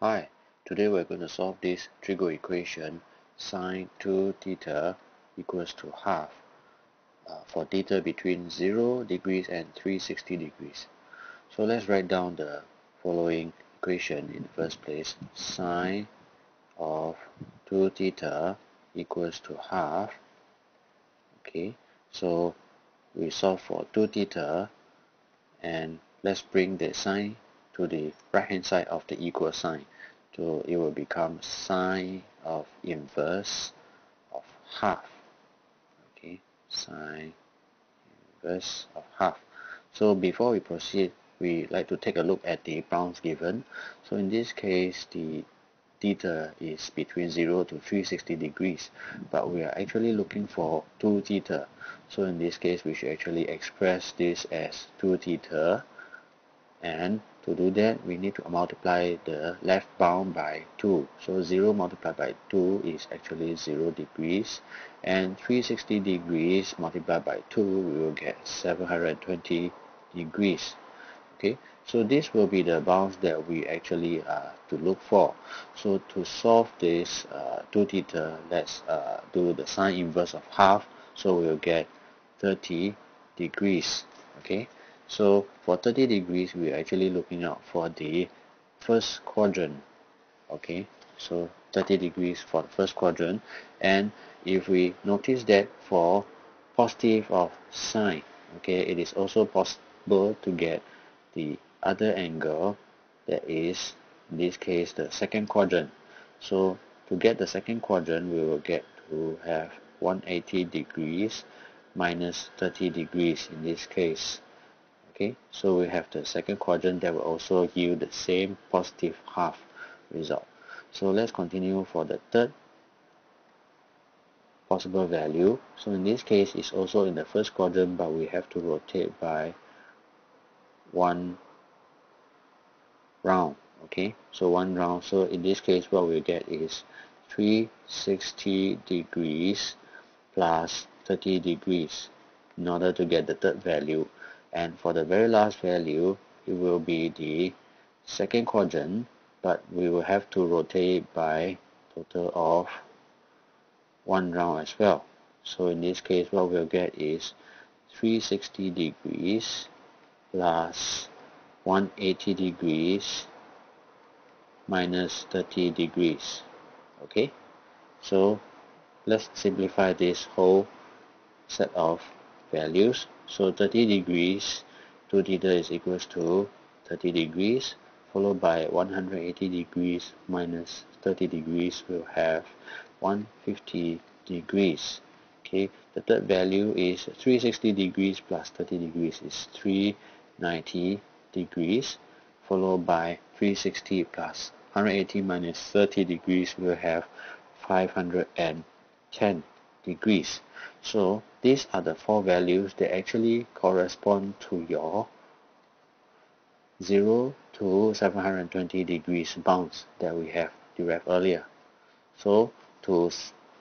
Hi, today we're going to solve this trigo equation sine 2 theta equals to half uh, for theta between 0 degrees and 360 degrees. So let's write down the following equation in the first place. Sine of 2 theta equals to half. Okay, so we solve for 2 theta and let's bring the sine to the right hand side of the equal sign. So it will become sine of inverse of half. Okay sine inverse of half. So before we proceed we like to take a look at the bounds given. So in this case the theta is between 0 to 360 degrees. But we are actually looking for 2 theta. So in this case we should actually express this as 2 theta and to do that we need to multiply the left bound by 2 so 0 multiplied by 2 is actually 0 degrees. And 360 degrees multiplied by 2 we will get 720 degrees. Okay? So this will be the bounds that we actually uh, to look for. So to solve this uh, 2 theta let's uh, do the sine inverse of half. So we'll get 30 degrees. Okay so for 30 degrees, we're actually looking out for the first quadrant. Okay, so 30 degrees for the first quadrant. And if we notice that for positive of sine, okay, it is also possible to get the other angle that is, in this case, the second quadrant. So to get the second quadrant, we will get to have 180 degrees minus 30 degrees in this case okay? So we have the second quadrant that will also yield the same positive half result. So let's continue for the third possible value. So in this case it's also in the first quadrant but we have to rotate by one round okay? So one round. So in this case what we get is 360 degrees plus 30 degrees in order to get the third value and for the very last value it will be the second quadrant but we will have to rotate by total of one round as well. So in this case what we'll get is 360 degrees plus 180 degrees minus 30 degrees. Okay? So let's simplify this whole set of values so 30 degrees 2 theta is equals to 30 degrees followed by 180 degrees minus 30 degrees we'll have 150 degrees. Okay the third value is 360 degrees plus 30 degrees is 390 degrees followed by 360 plus 180 minus 30 degrees we'll have 510 degrees so these are the four values that actually correspond to your 0 to 720 degrees bounds that we have derived earlier. So to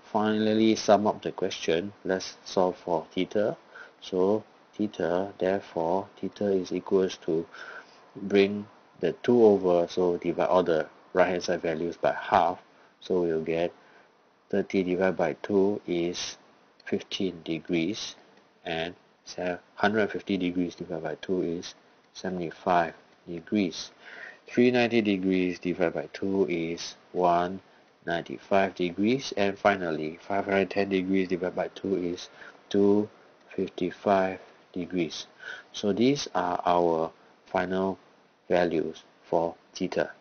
finally sum up the question, let's solve for theta. So theta, therefore, theta is equals to bring the 2 over, so divide all the right hand side values by half. So we'll get 30 divided by 2 is 15 degrees and 150 degrees divided by 2 is 75 degrees. 390 degrees divided by 2 is 195 degrees. And finally 510 degrees divided by 2 is 255 degrees. So these are our final values for theta